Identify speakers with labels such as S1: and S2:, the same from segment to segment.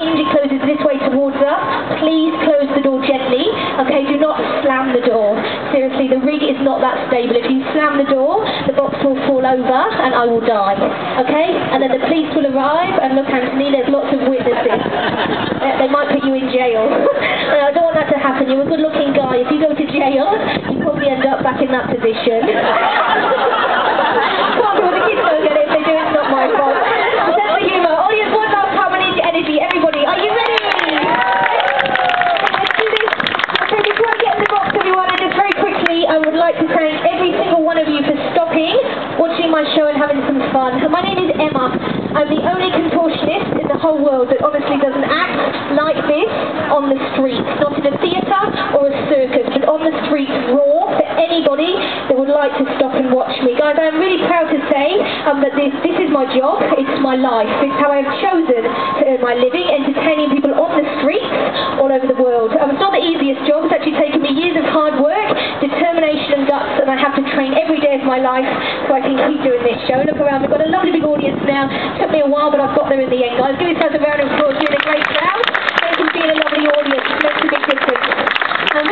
S1: Closes this way towards us. Please close the door gently. Okay, do not slam the door. Seriously, the rig is not that stable. If you slam the door, the box will fall over and I will die. Okay? And then the police will arrive and look, Anthony, there's lots of witnesses. they, they might put you in jail. and I don't want that to happen. You're a good looking guy. If you go to jail, you probably end up back in that position. Can't do what the kids don't get it. If they do, it's not my fault. Sense of humour. Audience, one last time. I need your energy. Everybody, are you ready? Let's do this. Okay, before I get in the box, everyone, and just very quickly, I would like to thank every single one of you for stopping, watching my show, and having some fun. My name is Emma. I'm the only contortionist in the whole world that honestly doesn't act like this on the street. not in a theatre or a circus, but on the street raw for anybody that would like to stop and watch me. Guys, I'm really proud to say um, that this, this is my job, it's my life, it's how I've chosen to earn my living, entertaining people on the streets all over the world. Um, it's not the easiest job, it's actually taken me years of hard work, determination and guts, and I have to train every of my life so I can keep doing this show. Look around, we've got a lovely big audience now. It Took me a while, but I've got there in the end, guys. Give yourselves a round of applause. You're a great job. You can be a lovely audience. It makes a big difference. Um,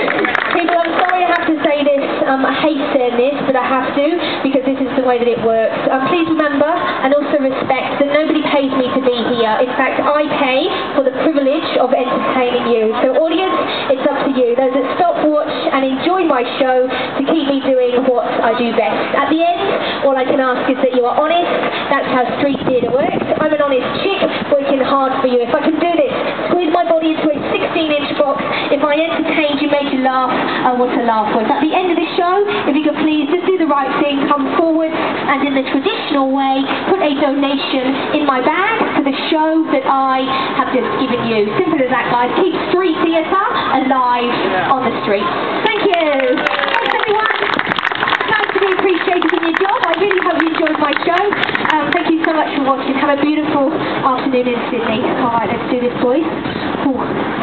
S1: people, I'm sorry I have to say this. Um, I hate saying this, but I have to because this is the way that it works. Um, please remember and also respect that nobody pays me to be here. In fact, I pay for the privilege of entertaining you. So, audience, it's up to you. Those that stop, watch, and enjoy my show to keep me doing what I do best. At the end, all I can ask is that you are honest. That's how street theatre works. I'm an honest chick working hard for you. If I can do this, squeeze my body into a 16-inch box. If I entertained you, made you laugh, I want to laugh with. At the end of the show, if you could please just do the right thing, come forward, and in the traditional way, put a donation in my bag for the show that I have just given you. Simple as that, guys. Keep street theatre alive on the street. Thank you. Thanks, everyone. Nice to be appreciated in your job. I really hope you enjoyed my show. Um, thank you so much for watching. Have a beautiful afternoon in Sydney. All right, let's do this, boys. Ooh,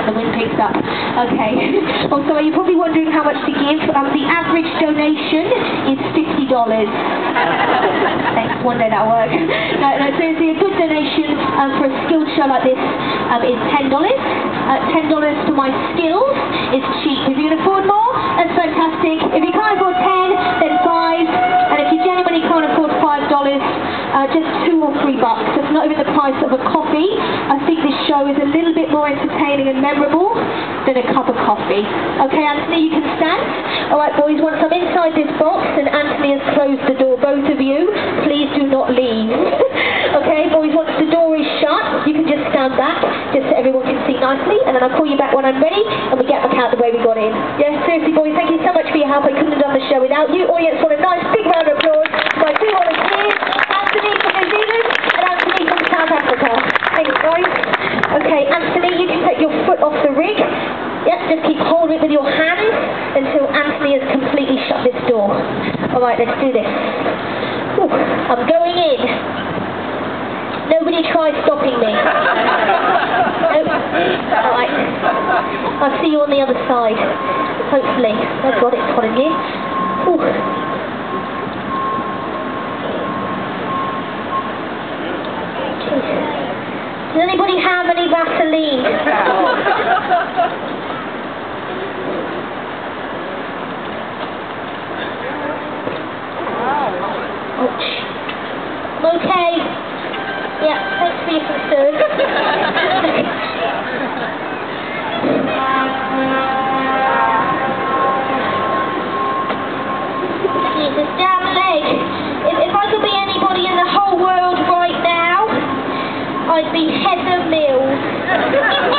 S1: the wind picks up. Okay. Also, you're probably wondering how much to give. Um, the average donation is $50. Thanks, one day that'll work. No, no, seriously, a good donation um, for a skilled show like this um, is $10. Uh, $10 for my skills is cheap. If you can afford more, that's fantastic. If you can't afford 10, then 5. And if you genuinely can't afford $5, uh, just 2 or 3 bucks. That's not even the price of a coffee. I think show is a little bit more entertaining and memorable than a cup of coffee. Okay, Anthony, you can stand. Alright, boys, once I'm inside this box and Anthony has closed the door, both of you, please do not leave. okay, boys, once the door is shut, you can just stand back, just so everyone can see nicely, and then I'll call you back when I'm ready, and we get back out the way we got in. Yeah, seriously, boys, thank you so much for your help. I couldn't have done the show without you. Audience, want a nice big round of applause for my two volunteers, Anthony from New Zealand and Anthony from South Africa. Thanks, guys. Okay, Anthony, you can take your foot off the rig. Yep, just keep hold of it with your hands until Anthony has completely shut this door. Alright, let's do this. Ooh, I'm going in. Nobody try stopping me. nope. Alright. I'll see you on the other side. Hopefully. Oh god, it's hot in here. Ooh. Does anybody have any Vaseline? Thank you.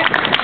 S1: it.